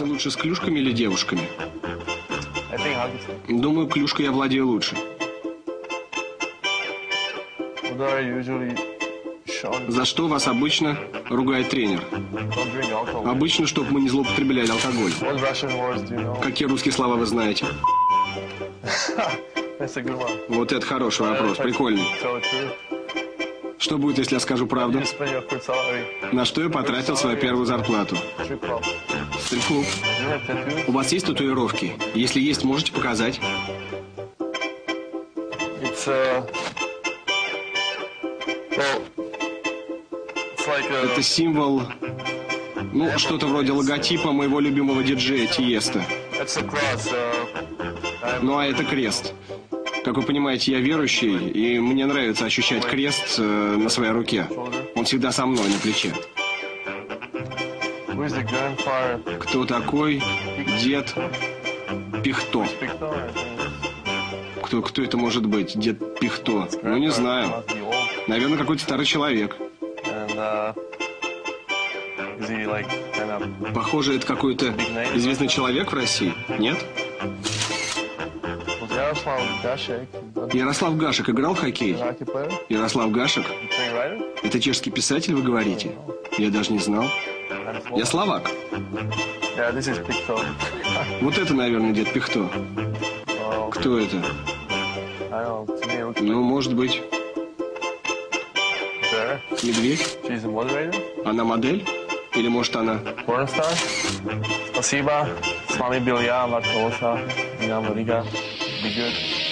лучше, с клюшками или девушками? Думаю, клюшкой я владею лучше. За что вас обычно ругает тренер? Обычно, чтобы мы не злоупотребляли know? Какие русские слова вы знаете? Вот это хороший вопрос, прикольный. Что будет, если я скажу правду? На что я потратил свою первую зарплату? Стрип-клуб. У вас есть татуировки? Если есть, можете показать? A. Это символ, ну, что-то вроде логотипа моего любимого диджея Тиеста. I'm Ну, а это крест. Как вы понимаете, я верующий, и мне нравится ощущать крест э, на своей руке. Он всегда со мной на плече. Кто такой дед Пихто? Кто, кто это может быть? Дед Пихто? Ну, не знаю. Наверное, какой-то старый человек. Uh? Похоже, это какой-то известный человек в России. Нет? Was Gashek a Ярослав Гашек играл в хоккей? player? Ярослав Гашек? Это чешский писатель, вы говорите? Я даже не знал. Я словак. Вот это, наверное, дед Пихто. Кто это? It looks Ну, может быть, медведь? Она модель? Или может она... Спасибо. С вами был я, Оша. Динамо Рига. Be good.